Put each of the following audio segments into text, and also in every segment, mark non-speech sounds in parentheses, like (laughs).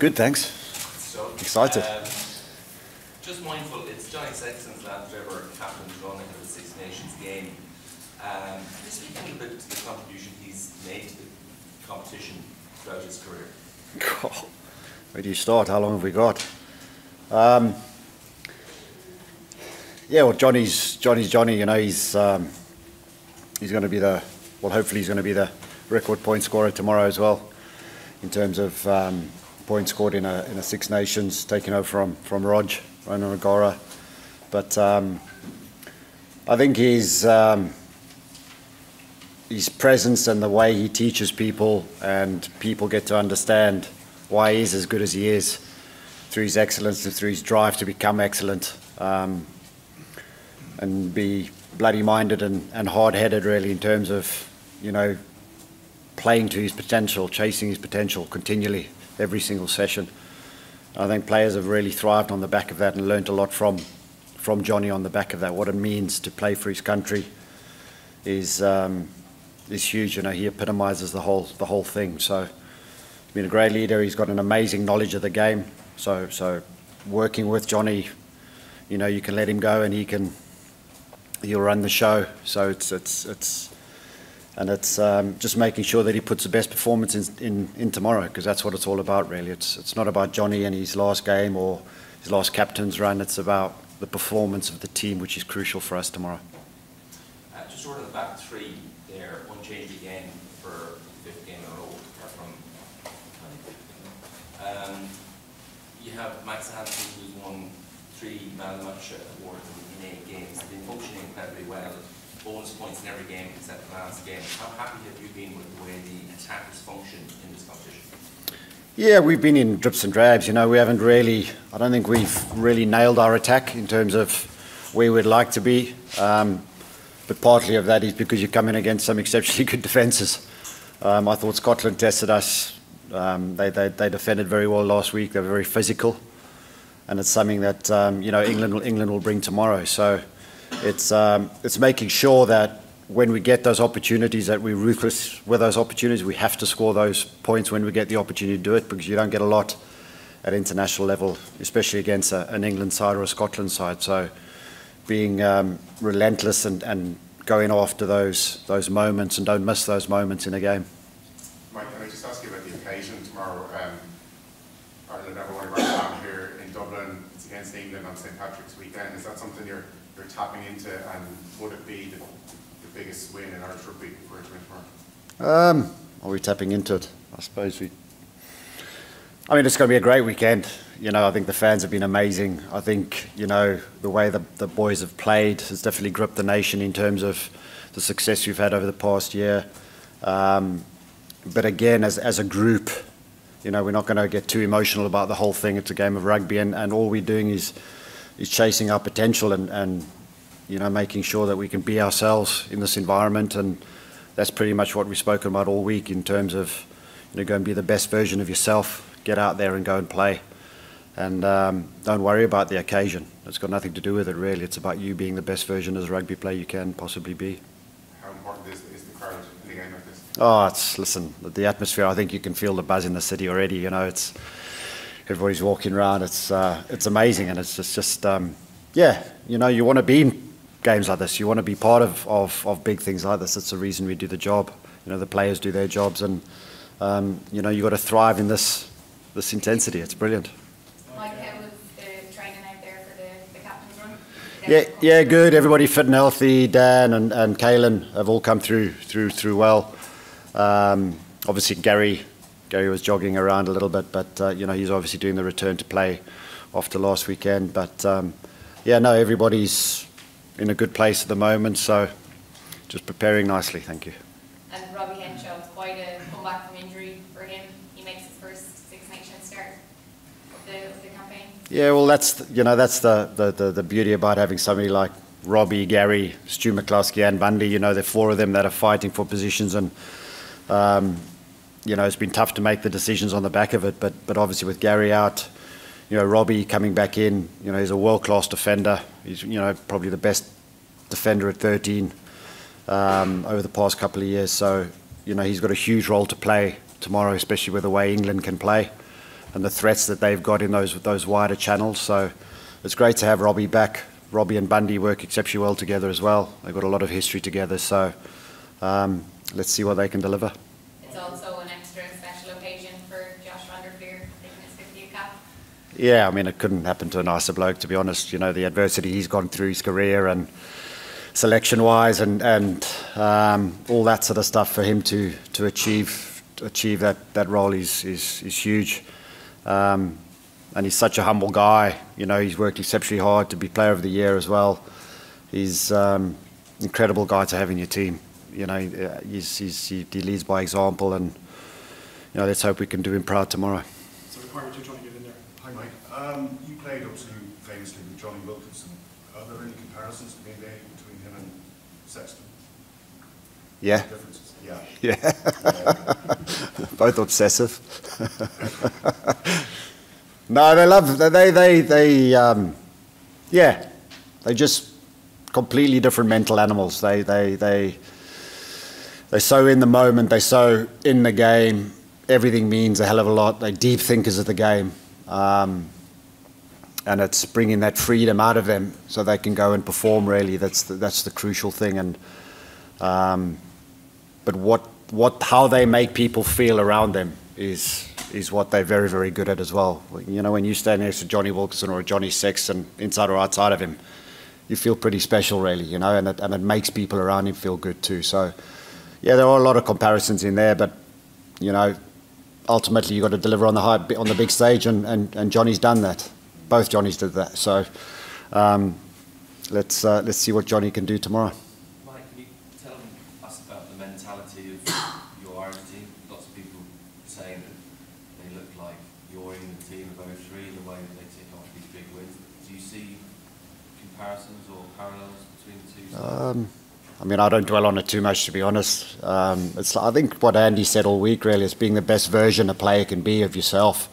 Good, thanks. So, Excited. Um, just mindful, it's Johnny Sexton's last ever captain's run into the Six Nations game. Um, can you speak a little bit to the contribution he's made to the competition throughout his career? Where do you start? How long have we got? Um, yeah, well, Johnny's Johnny's Johnny. You know, he's um, he's going to be the well. Hopefully, he's going to be the record point scorer tomorrow as well, in terms of um, points scored in a in a Six Nations, taking over from from Rog Ronan O'Gara. But um, I think his um, his presence and the way he teaches people, and people get to understand why he's as good as he is through his excellence and through his drive to become excellent um, and be bloody minded and, and hard headed, really, in terms of, you know, playing to his potential, chasing his potential continually every single session. I think players have really thrived on the back of that and learnt a lot from, from Johnny on the back of that. What it means to play for his country is, um, is huge. You know, he epitomises the whole, the whole thing. So, He's been a great leader. He's got an amazing knowledge of the game. So, so working with Johnny, you know, you can let him go and he can, he'll run the show. So it's, it's, it's, and it's um, just making sure that he puts the best performance in, in, in tomorrow because that's what it's all about, really. It's, it's not about Johnny and his last game or his last captain's run. It's about the performance of the team, which is crucial for us tomorrow. Uh, just sort of the back three there, unchanged again for fifth game in a row, from um, you have Mack Hansen, who's won three man of the match awards in, eight games, been functioning incredibly well. Bonus points in every game except the last game. How happy have you been with the way the attack has functioned in this competition? Yeah, we've been in drips and drabs. You know, we haven't really, I don't think we've really nailed our attack in terms of where we'd like to be. Um, but partly of that is because you're coming against some exceptionally (laughs) good defences. Um, I thought Scotland tested us. Um, they, they, they defended very well last week. They were very physical. And it's something that, um, you know, England, England will bring tomorrow. So it's, um, it's making sure that when we get those opportunities that we're ruthless with those opportunities. We have to score those points when we get the opportunity to do it because you don't get a lot at international level, especially against a, an England side or a Scotland side. So being um, relentless and, and going after those those moments and don't miss those moments in a game. Mike, can I just ask you about the occasion tomorrow? Um, Ireland won a Grand here in Dublin. It's against England on St Patrick's weekend. Is that something you're you're tapping into, and would it be the, the biggest win in Irish rugby for tomorrow? Um, are we tapping into it? I suppose we. I mean, it's going to be a great weekend. You know, I think the fans have been amazing. I think, you know, the way the, the boys have played has definitely gripped the nation in terms of the success we've had over the past year. Um, but again, as, as a group, you know, we're not going to get too emotional about the whole thing. It's a game of rugby, and, and all we're doing is, is chasing our potential and, and, you know, making sure that we can be ourselves in this environment. And that's pretty much what we've spoken about all week in terms of, you know, go and be the best version of yourself, get out there and go and play. And um, don't worry about the occasion. It's got nothing to do with it, really. It's about you being the best version as a rugby player you can possibly be. How important is, is the crowd in a game like this? Oh, it's listen, the atmosphere. I think you can feel the buzz in the city already. You know, it's everybody's walking around. It's uh, it's amazing, and it's just just um, yeah. You know, you want to be in games like this. You want to be part of, of of big things like this. It's the reason we do the job. You know, the players do their jobs, and um, you know, you've got to thrive in this this intensity. It's brilliant. Mike, how was the training out there for the, the captain's? Yeah, yeah, good. Everybody fit and healthy. Dan and, and Caelan have all come through through through well. Um, obviously, Gary Gary was jogging around a little bit, but uh, you know he's obviously doing the return to play after last weekend. But um, yeah, no, everybody's in a good place at the moment, so just preparing nicely. Thank you. And Robbie Henshaw, it's quite a comeback from injury for him. He makes his first Six Nations start of the, of the campaign. Yeah, well, that's the- you know that's the, the, the, the beauty about having somebody like Robbie, Gary, Stu McCloskey, and Bundy. You know, there are four of them that are fighting for positions, and um, you know it's been tough to make the decisions on the back of it. But but obviously with Gary out, you know Robbie coming back in, you know he's a world class defender. He's you know probably the best defender at 13 um, over the past couple of years. So you know he's got a huge role to play tomorrow, especially with the way England can play. and the threats that they've got in those those wider channels. So it's great to have Robbie back. Robbie and Bundy work exceptionally well together as well. They've got a lot of history together. So um, let's see what they can deliver. It's also an extra special occasion for Josh van der Flier taking his 50th cap. Yeah, I mean, it couldn't happen to a nicer bloke, to be honest. You know, the adversity he's gone through his career and selection-wise and, and um, all that sort of stuff for him to, to achieve to achieve that, that role is, is, is huge. Um, and he's such a humble guy. You know, he's worked exceptionally hard to be Player of the Year as well. He's um, incredible guy to have in your team. You know, uh, he's, he's, he leads by example, and you know, let's hope we can do him proud tomorrow. So, Um, you played up to famously with Jonny Wilkinson. Are there any comparisons to be made between him and Sexton? Yeah, Differences? Yeah. (laughs) yeah, (laughs) both obsessive. (laughs) no, they love they they they um, yeah, they just completely different mental animals. They they they they're so in the moment. They're so in the game. Everything means a hell of a lot. They're deep thinkers of the game. Um, and it's bringing that freedom out of them so they can go and perform. Really, that's the, that's the crucial thing. And um, but what what how they make people feel around them is is what they're very very good at as well. You know, when you stand next to Jonny Wilkinson or Johnny Sexton, inside or outside of him, you feel pretty special, really. You know, and it, and it makes people around him feel good too. So, yeah, there are a lot of comparisons in there, but you know, ultimately you've got to deliver on the high on the big stage, and, and, and Johnny's done that. Both Johnnies did that. So, um, let's uh, let's see what Johnny can do tomorrow. Mike, can you tell us about the mentality of your team? Lots of people saying that they look like you're in the team of 03, the way that they tick off these big wins. Do you see comparisons or parallels between the two? Um, I mean, I don't dwell on it too much, to be honest. Um, it's, I think what Andy said all week really is being the best version a player can be of yourself.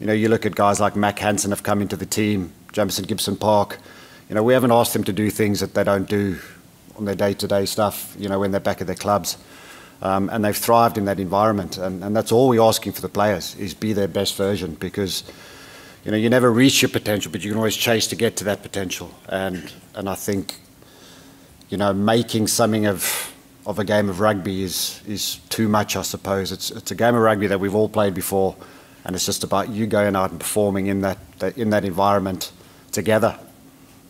You know, you look at guys like Mack Hansen have come into the team, Jamison Gibson Park. You know, we haven't asked them to do things that they don't do on their day-to-day stuff. You know, when they're back at their clubs, um, and they've thrived in that environment. And, and that's all we're asking for the players is be their best version because. You know, you never reach your potential, but you can always chase to get to that potential. And and I think you know, making something of of a game of rugby is is too much, I suppose. It's it's a game of rugby that we've all played before, and it's just about you going out and performing in that, that in that environment together,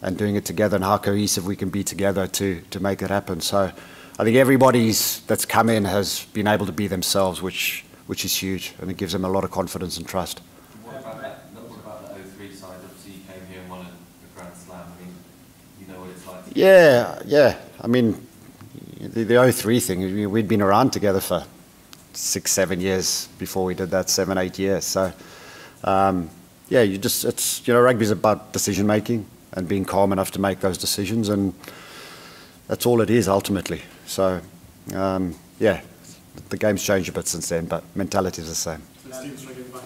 and doing it together, and how cohesive we can be together to to make it happen. So, I think everybody's that's come in has been able to be themselves, which which is huge, and it gives them a lot of confidence and trust. What about that? What about the 03 side? Obviously, you came here and won a, Grand Slam. I mean, you know what it's like. Yeah, yeah. I mean, the, the 03 thing, we- we'd been around together for six, seven years before we did that, seven, eight years. So, um, yeah, you just, it's, you know, rugby's about decision making and being calm enough to make those decisions, and that's all it is ultimately. So, um, yeah, the game's changed a bit since then, but mentality is the same. So, Stephen's trying to get back.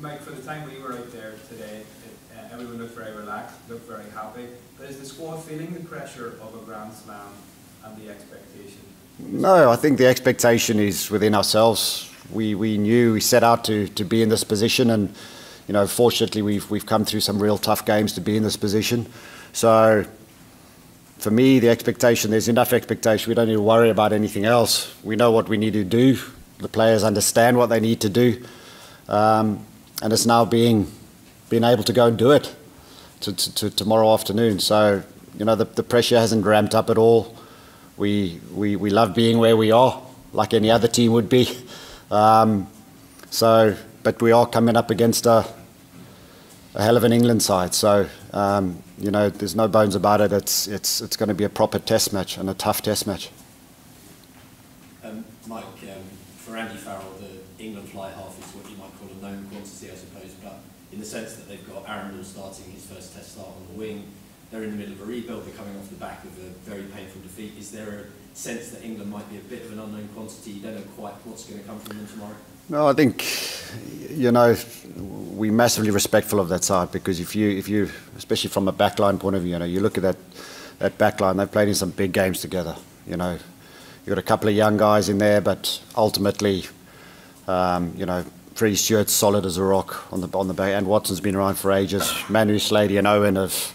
Mike, for the time we were out there today, it, uh, everyone looked very relaxed, looked very happy. But is the squad feeling the pressure of a Grand Slam and the expectation? No, I think the expectation is within ourselves. We, we knew we set out to, to be in this position, and you know, fortunately, we've we've come through some real tough games to be in this position. So, for me, the expectation there's enough expectation. We don't need to worry about anything else. We know what we need to do. The players understand what they need to do, um, and it's now being being able to go and do it to, to, to tomorrow afternoon. So, you know, the, the pressure hasn't ramped up at all. We, we, we love being where we are, like any other team would be. Um, so, but we are coming up against a, a hell of an England side. So, um, you know, there's no bones about it. It's, it's, it's going to be a proper test match and a tough test match. Um, Mike, um, for Andy Farrell, the England fly half is what you might call a known quantity, I suppose, but in the sense that they've got Arundell starting his first test start on the wing, they're in the middle of a rebuild, they're coming off the back of a very painful defeat. Is there a sense that England might be a bit of an unknown quantity? You don't know quite what's going to come from them tomorrow? No, I think you know we're massively respectful of that side because if you, if you, especially from a backline point of view, you know, you look at that that backline. They've played in some big games together. You know, you've got a couple of young guys in there, but ultimately, um, you know, Freddie Steward's solid as a rock on the on the back, and Watson's been around for ages. Manu, Slady, and Owen have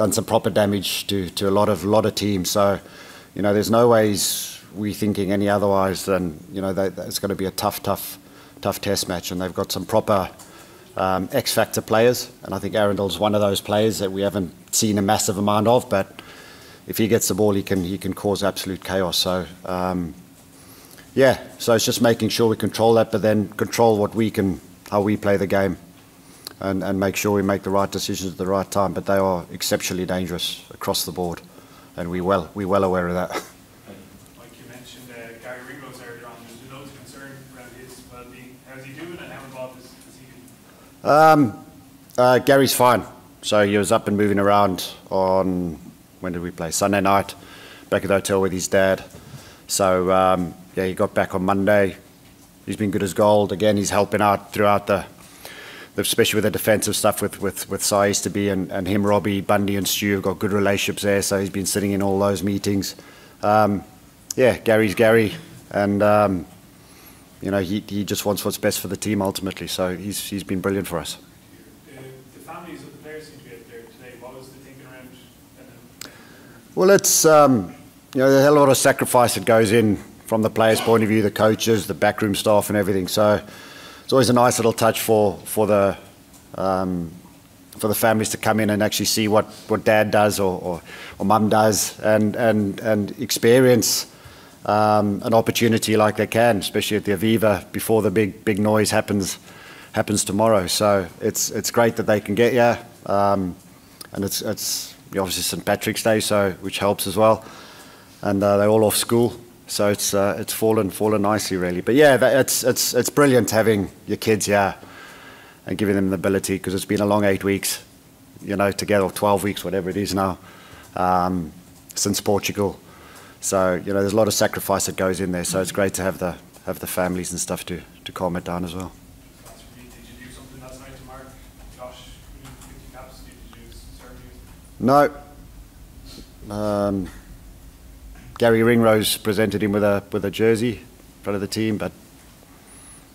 done some proper damage to, to a lot of lot of teams. So, you know, there's no ways we thinking any otherwise than you know it's going to be a tough, tough, tough test match, and they've got some proper um, X factor players, and I think Arundell's one of those players that we haven't seen a massive amount of, but if he gets the ball, he can he can cause absolute chaos. So. Um, yeah, so it's just making sure we control that, but then control what we can, how we play the game, and, and make sure we make the right decisions at the right time. But they are exceptionally dangerous across the board, and we well we well aware of that. (laughs) Like you mentioned, uh, Gary Ringrose earlier on, there's loads of concern around his well-being. How's he doing and how involved is, is he? Um, uh, Gary's fine. So he was up and moving around on when did we play Sunday night, back at the hotel with his dad. So um, yeah, he got back on Monday. He's been good as gold. Again, he's helping out throughout the, the especially with the defensive stuff with with with Sais to be and, and him, Robbie, Bundy, and Stu have got good relationships there. So he's been sitting in all those meetings. Um, yeah, Gary's Gary, and um, you know he he just wants what's best for the team ultimately. So he's he's been brilliant for us. The, the families of the players seem to be out there today. What was the thinking around? Well, it's um, you know there's a lot of sacrifice that goes in from the players' point of view, the coaches, the backroom staff, and everything. So it's always a nice little touch for for the um, for the families to come in and actually see what, what dad does or, or, or mum does and, and, and experience um, an opportunity like they can, especially at the Aviva before the big big noise happens happens tomorrow. So it's it's great that they can get here, um, and it's it's obviously St Patrick's Day, so which helps as well, and uh, they're all off school, so it's uh, it's fallen fallen nicely really. But yeah, that, it's it's it's brilliant having your kids here and giving them the ability because it's been a long eight weeks, you know, together or twelve weeks, whatever it is now, um, since Portugal. So you know, there's a lot of sacrifice that goes in there. So it's great to have the have the families and stuff to to calm it down as well. That's really, did you do something last night to mark Josh winning 50 caps? Did you use certain No. Um, Gary Ringrose presented him with a with a jersey in front of the team, but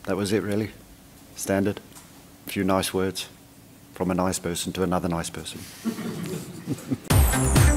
that was it really. Standard. A few nice words from a nice person to another nice person. (laughs)